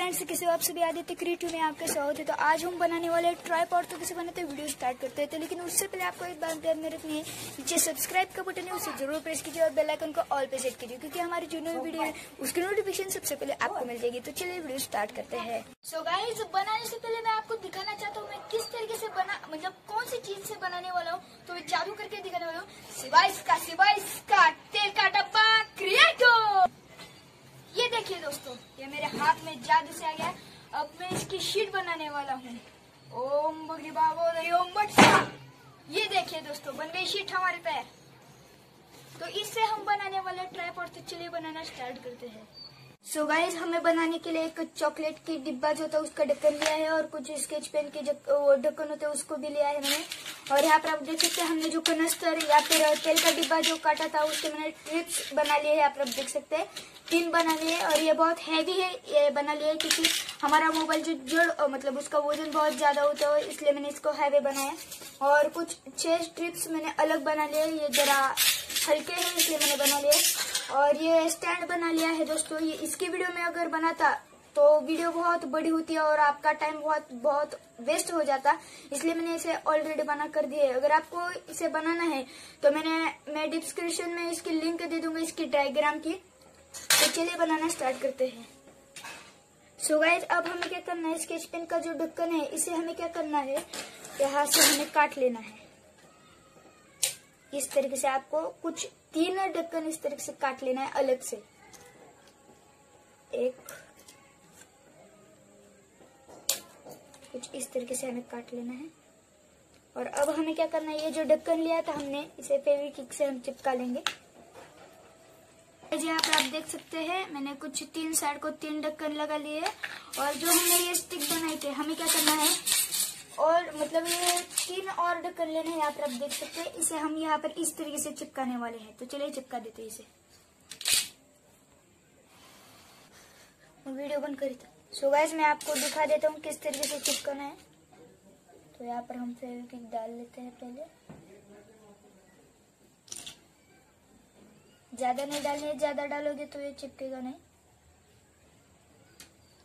Friends कैसे हो आप सभी आदित्य क्रिएटिव में आपके स्वागत है। तो आज हम बनाने वाले ट्राईपॉड तो कैसे बनाते हैं वीडियो स्टार्ट करते हैं। तो लेकिन उससे पहले आपको एक बात ध्यान में रखनी है नीचे सब्सक्राइब का बटन है, उसे ज़रूर प्रेस कीजिए और बेल आइकन को ऑल पे सेट कीजिए, क्योंकि हमारी जो नई वीडियो है, उसकी नोटिफिकेशन सबसे पहले आपको मिल जाएगी। तो चलिए वीडियो स्टार्ट करते हैं। सो गाइस बनाने से पहले मैं आपको दिखाना चाहता हूँ, मैं किस तरीके से बना मतलब कौन सी चीज़ से बनाने वाला हूँ तो मैं जादू करके दिखाने वाला हूँ। सिवाय इसका सिवाय इसका, तेल का डब्बा क्रिएटो ये देखिए दोस्तों, ये मेरे हाथ में जादू से आ गया अब मैं इसकी शीट बनाने वाला हूँ। ओम बगरी बाबो ओम बट ये देखिए दोस्तों, बन गई शीट हमारे पैर। तो इससे हम बनाने वाले ट्राईपॉड तो चलिए बनाना स्टार्ट करते हैं। सो so गाइज़ हमें बनाने के लिए एक चॉकलेट की डिब्बा जो होता है उसका ढक्कन लिया है और कुछ स्केच पेन के जो ढक्कन होते हैं उसको भी लिया है मैंने। और यहाँ पर आप देख सकते हैं हमने जो कनस्तर या फिर तेल का डिब्बा जो काटा था उसके मैंने ट्रिप्स बना लिए है, आप देख सकते हैं। तीन बना लिए और ये बहुत हैवी है, ये बना लिया है क्योंकि हमारा मोबाइल जो जड़ मतलब उसका वज़न बहुत ज़्यादा होता है, इसलिए मैंने इसको हैवी बनाया और कुछ छह स्ट्रिप्स मैंने अलग बना लिए ये जरा हल्के हैं, इसलिए मैंने बना लिया और ये स्टैंड बना लिया है दोस्तों। ये इसकी वीडियो में अगर बनाता तो वीडियो बहुत बड़ी होती है और आपका टाइम बहुत बहुत वेस्ट हो जाता। इसलिए मैंने इसे ऑलरेडी बना कर दिया है। अगर आपको इसे बनाना है तो मैंने, मैं डिस्क्रिप्शन में इसकी लिंक दे दूँगा, इसकी डायग्राम की। तो चलिए बनाना स्टार्ट करते हैं। सो so गाइज़ अब हमें क्या करना है? स्केच पेन का जो ढक्कन है, इसे हमें क्या करना है? यहाँ से हमें काट लेना है। इस तरीके से आपको कुछ तीन ढक्कन इस तरीके से काट लेना है अलग से। एक, कुछ इस तरीके से हमें काट लेना है। और अब हमें क्या करना है, ये जो ढक्कन लिया था हमने, इसे फेविक्विक से हम चिपका लेंगे। यहाँ पर आप देख सकते हैं, मैंने कुछ तीन साइड को तीन ढक्कन लगा लिए और जो हमने ये स्टिक बनाई थे, हमें क्या करना है और मतलब ये तीन और कर लेने हैं यहाँ पर आप देख सकते हैं। इसे हम यहाँ पर इस तरीके से चिपकाने वाले हैं। तो चलिए चिपका देते हैं इसे। वीडियो बंद करी था सो गैस मैं आपको दिखा देता हूँ किस तरीके से चिपकाना है। तो यहाँ पर हम फेविक्विक डाल लेते हैं पहले। ज़्यादा नहीं डालनी, ज़्यादा डालोगे तो ये चिपकेगा नहीं।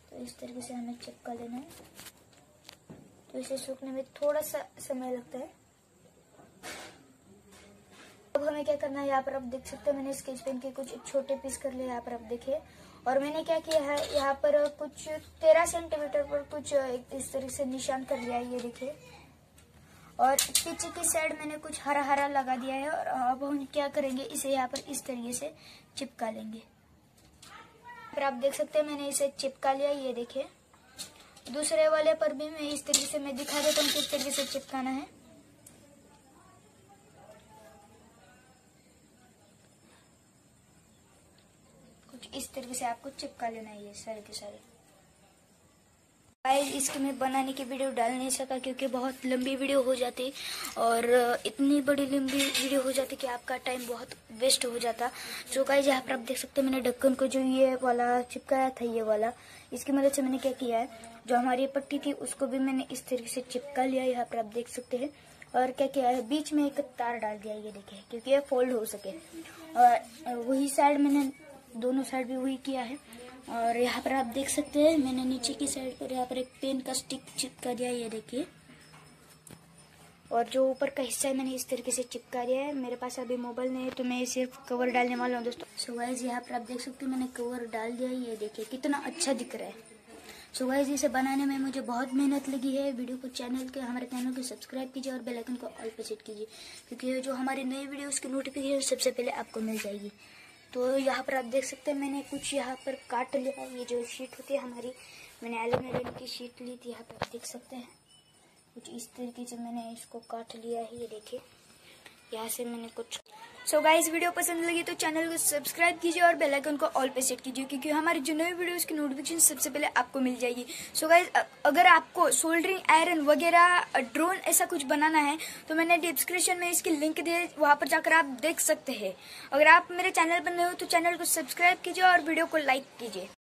तो इस तरीके से हमें चिपका लेना है। तो इसे सूखने में थोड़ा सा समय लगता है। अब हमें क्या करना है? यहाँ पर आप देख सकते हैं, मैंने स्केच पेन के कुछ छोटे पीस कर लिए, यहाँ पर आप देखिए। और मैंने क्या किया है, यहाँ पर कुछ तेरह सेंटीमीटर पर कुछ इस तरह से निशान कर लिया है, ये देखिए। और पीछे की साइड मैंने कुछ हरा हरा लगा दिया है, और अब हम क्या करेंगे, इसे यहाँ पर इस तरीके से चिपका लेंगे। फिर आप देख सकते हैं, मैंने इसे चिपका लिया, ये देखिए। दूसरे वाले पर भी मैं इस तरीके से मैं दिखा देता हूँ किस तरीके से चिपकाना है। कुछ इस तरीके से आपको चिपका लेना है ये सारे के सारे। गाइस इसके मैं बनाने की वीडियो डाल नहीं सका क्योंकि बहुत लंबी वीडियो हो जाती और इतनी बड़ी लंबी वीडियो हो जाती कि आपका टाइम बहुत वेस्ट हो जाता। जो गाइस यहाँ पर आप देख सकते हैं मैंने ढक्कन को जो ये वाला चिपकाया था, ये वाला, इसकी मदद से मैंने क्या किया है, जो हमारी पट्टी थी, उसको भी मैंने इस तरीके से चिपका लिया यहाँ पर आप देख सकते हैं। और क्या किया है, बीच में एक तार डाल दिया ये देखिए क्योंकि ये फोल्ड हो सके। और वही साइड मैंने, दोनों साइड भी वही किया है। और यहाँ पर आप देख सकते हैं, मैंने नीचे की साइड पर यहाँ पर एक पेन का स्टिक चिपका दिया ये देखिए। और जो ऊपर का हिस्सा है, मैंने इस तरीके से चिपका दिया है। मेरे पास अभी मोबाइल नहीं है तो मैं सिर्फ़ कवर डालने वाला हूँ, दोस्तों। सो गाइज़ यहाँ पर आप देख सकते हैं, मैंने कवर डाल दिया है, ये देखिए, कितना अच्छा दिख रहा है। सो गाइज़ इसे बनाने में मुझे बहुत मेहनत लगी है। वीडियो को चैनल के, हमारे चैनल को सब्सक्राइब कीजिए और बेल आइकन को ऑल पे सेट कीजिए, क्योंकि जो हमारी नई वीडियो उसकी नोटिफिकेशन सबसे पहले आपको मिल जाएगी। तो यहाँ पर आप देख सकते हैं, मैंने कुछ यहाँ पर काट लिया ये जो शीट होती है हमारी, मैंने एलोमिनियम की शीट ली थी, यहाँ पर आप देख सकते हैं। कुछ इस तरीके से मैंने इसको काट लिया है, ये देखिए। यहाँ से मैंने कुछ सो गाइस वीडियो पसंद लगी तो चैनल को सब्सक्राइब कीजिए और बेल आइकन को ऑल पे सेट कीजिए, क्योंकि हमारे जो नई वीडियो उसकी नोटिफिकेशन सबसे पहले आपको मिल जाएगी। सो so अगर आपको सोल्डरिंग आयरन वगैरह ड्रोन ऐसा कुछ बनाना है तो मैंने डिस्क्रिप्शन में इसकी लिंक दी, वहाँ पर जाकर आप देख सकते हैं। अगर आप मेरे चैनल पर नए हो तो चैनल को सब्सक्राइब कीजिए और वीडियो को लाइक कीजिए।